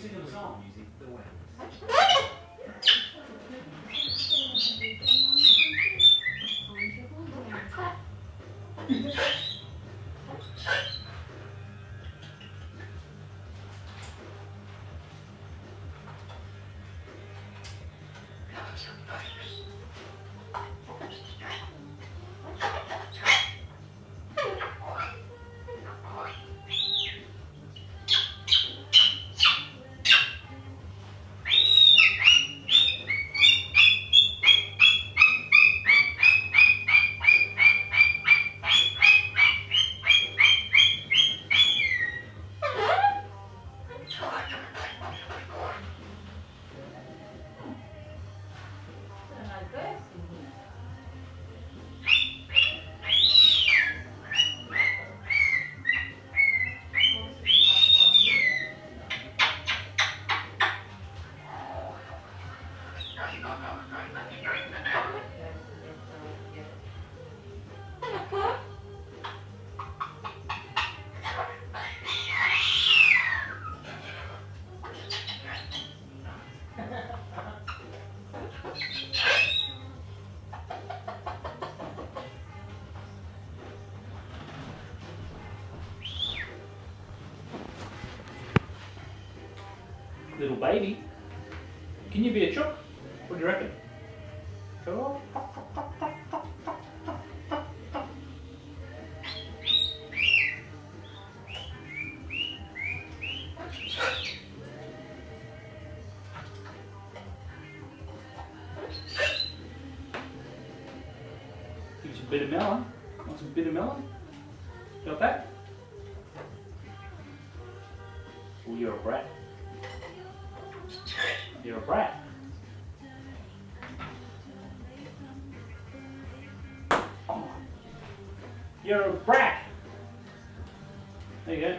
Sing a song. The Wham. Little baby. Can you be a chook? What do you reckon? Give you some bitter melon. Want some bitter melon? Got that? Oh, you're a brat. You're a brat. You're a brat. There you go.